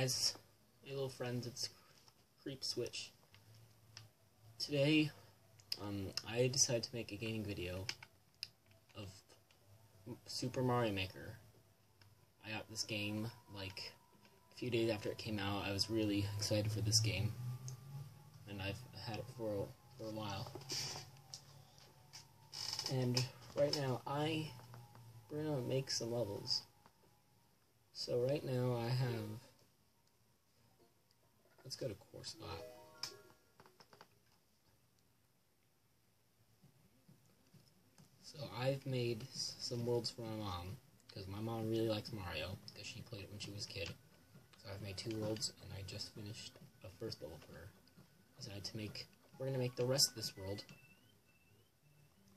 guys, hey little friends, it's Creepswitch. Today, um, I decided to make a gaming video of Super Mario Maker. I got this game like a few days after it came out. I was really excited for this game, and I've had it for a, for a while. And right now, I we're gonna make some levels. So right now I have, let's go to Coursebot. So I've made some worlds for my mom, because my mom really likes Mario, because she played it when she was a kid. So I've made two worlds, and I just finished a first level for her. I decided to make, we're going to make the rest of this world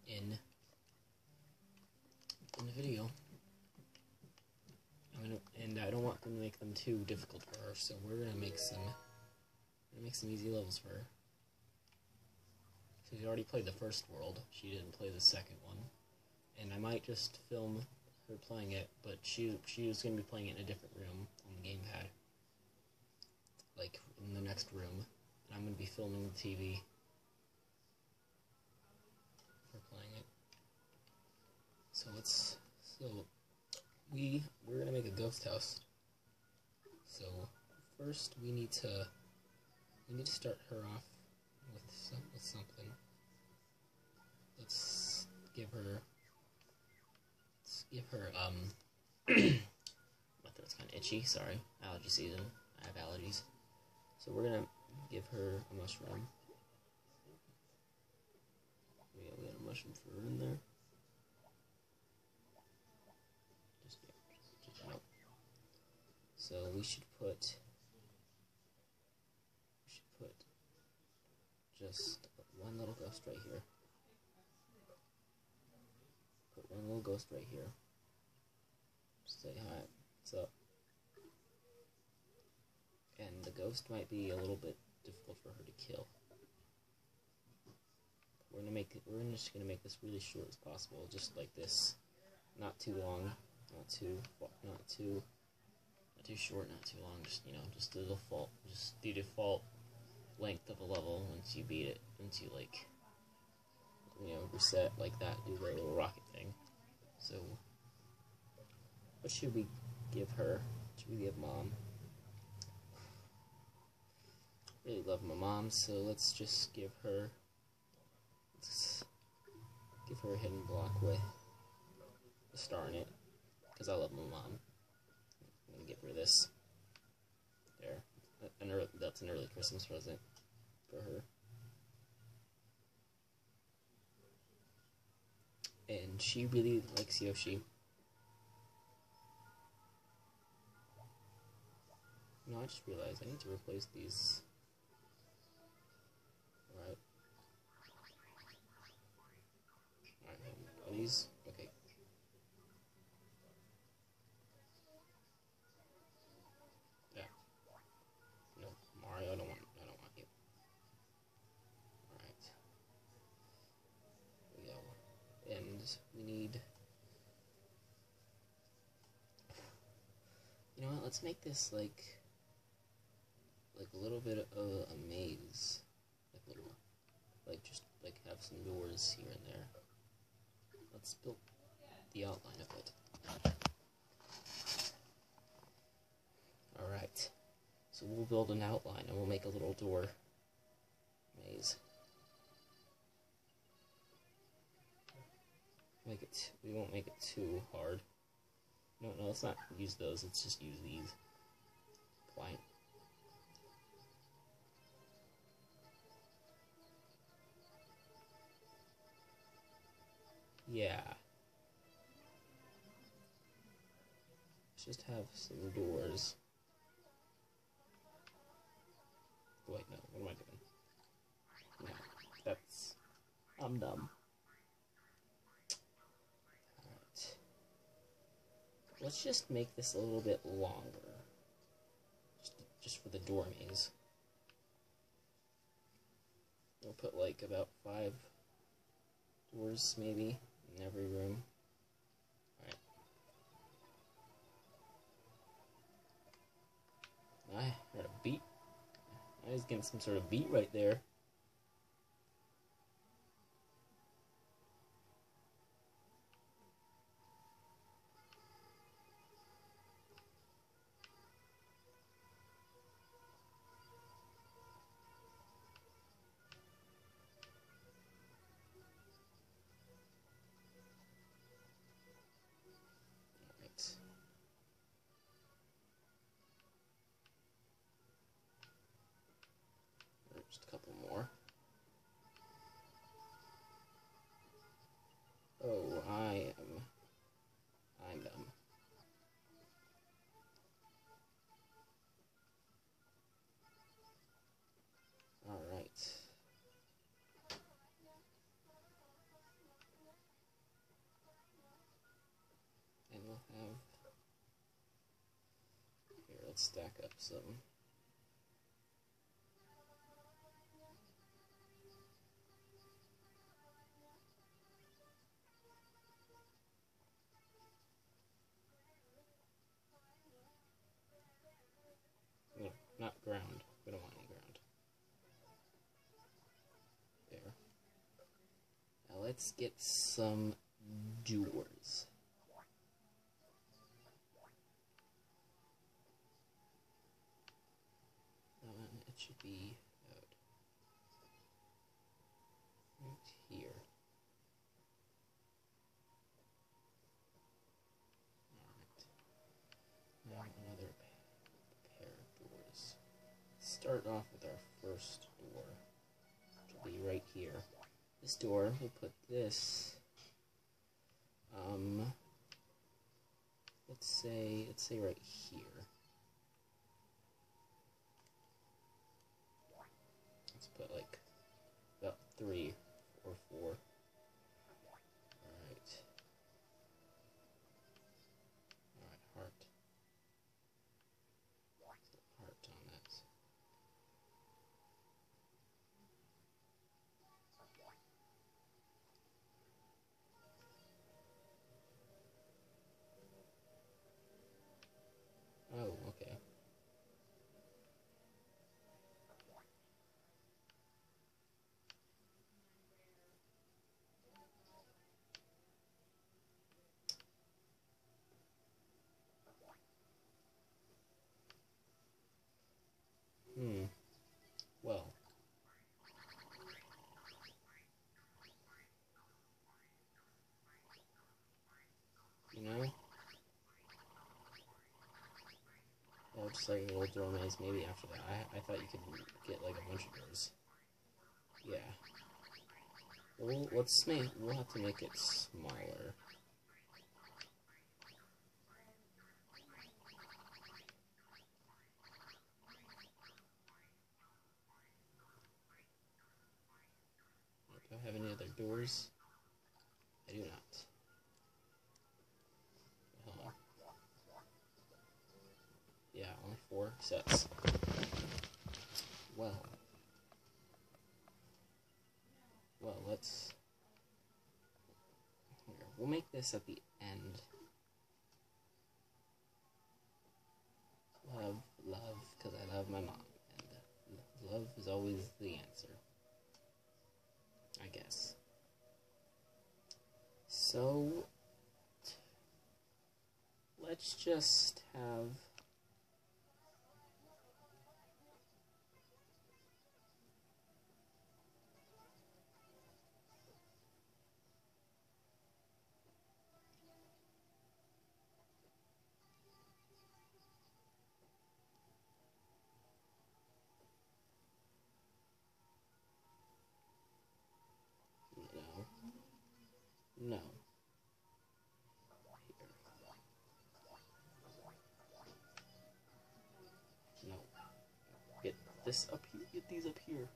in, in the video. Gonna, and I don't want them to make them too difficult for her, so we're gonna make some gonna make some easy levels for her. So she already played the first world, she didn't play the second one. And I might just film her playing it, but she she was gonna be playing it in a different room on the gamepad. Like in the next room. And I'm gonna be filming the TV. For playing it. So let's so we we're gonna make a ghost house. So first we need to we need to start her off with some, with something. Let's give her let's give her um my throat's kind of itchy. Sorry, allergy season. I have allergies, so we're gonna give her a mushroom. We got, we got a mushroom for her in there. Just out. So we should put we should put just one little ghost right here. Put one little ghost right here. Say hi. What's up? And the ghost might be a little bit difficult for her to kill. We're gonna make it. We're just gonna make this really short as possible, just like this. Not too long, not too, not too not too short, not too long. Just you know, just the default, just the default length of a level. Once you beat it, once you like, you know, reset like that, do the little rocket thing. So, what should we give her? Should we give mom? Really love my mom, so let's just give her. Let's give her a hidden block with a star in it, because I love my mom get rid of this. There. An early, that's an early Christmas present for her. And she really likes Yoshi. No, I just realized I need to replace these. Alright. Alright, these? Okay. we need... You know what, let's make this like... Like a little bit of a maze. Like little... Like just like have some doors here and there. Let's build the outline of it. Alright. So we'll build an outline and we'll make a little door maze. make it, we won't make it too hard. No, no, let's not use those, let's just use these. Quiet. Yeah. Let's just have some doors. Wait, no, what am I doing? No, that's... I'm dumb. Let's just make this a little bit longer. Just, just for the door maze. We'll put like about five doors maybe in every room. Alright. I heard a beat. I was getting some sort of beat right there. Let's stack up some. No, not ground. We don't want any ground. There. Now let's get some doors. That one, it should be out right here. Alright. Now another pair of doors. Start off with our first door, which will be right here. This door, we'll put this. Um, let's say, let's say right here. Three Like a little door maybe after that. I, I thought you could get like a bunch of those. Yeah. Well, let's make, we'll have to make it smaller. Do I have any other doors? I do not. Four sets. Well. Well, let's. Here, we'll make this at the end. Love, love, because I love my mom. And love is always the answer. I guess. So. Let's just have. No. No. Get this up here. Get these up here.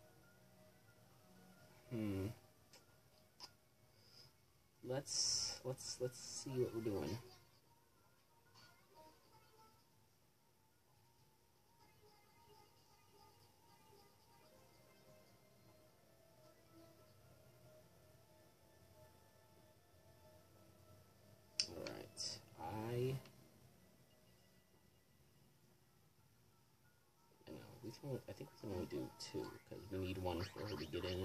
Hmm. Let's let's let's see what we're doing. We can. Only, I think we can only do two because we need one for her to get in,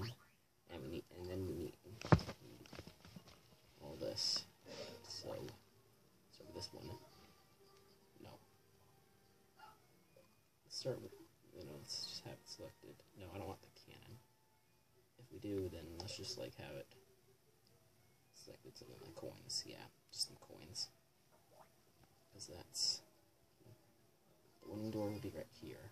and we need, and then we need, all this. So, start with this one. No. Let's start with, you know, let's just have it selected. No, I don't want the cannon. If we do, then let's just like have it selected something like coins. Yeah, just some coins. Because that's the winning door will be right here,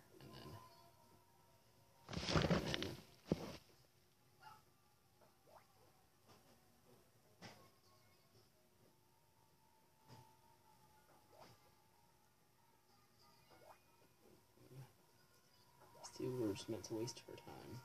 were just meant to waste her time.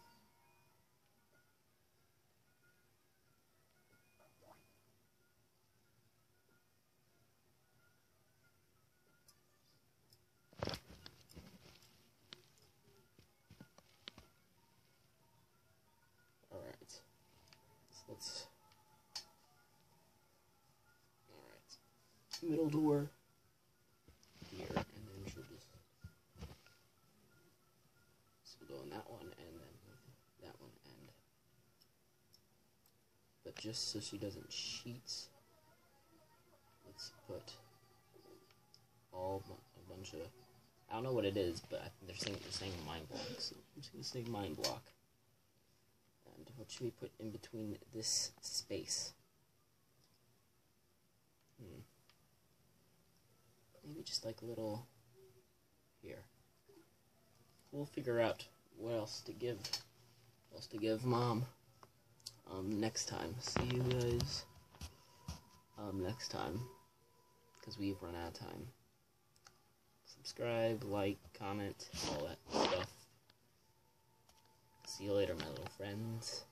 Let's. Alright. Middle door. Here, and then she'll just. So we'll go on that one, and then that one, and. Just so she doesn't cheat, let's put all a bunch of. I don't know what it is, but they're saying they're saying mind block. So I'm just gonna say mind block. And what should we put in between this space? Hmm. Maybe just like a little here. We'll figure out what else to give. What else to give mom. Um, next time. See you guys. Um, next time. Because we've run out of time. Subscribe, like, comment, all that stuff. See you later, my little friends.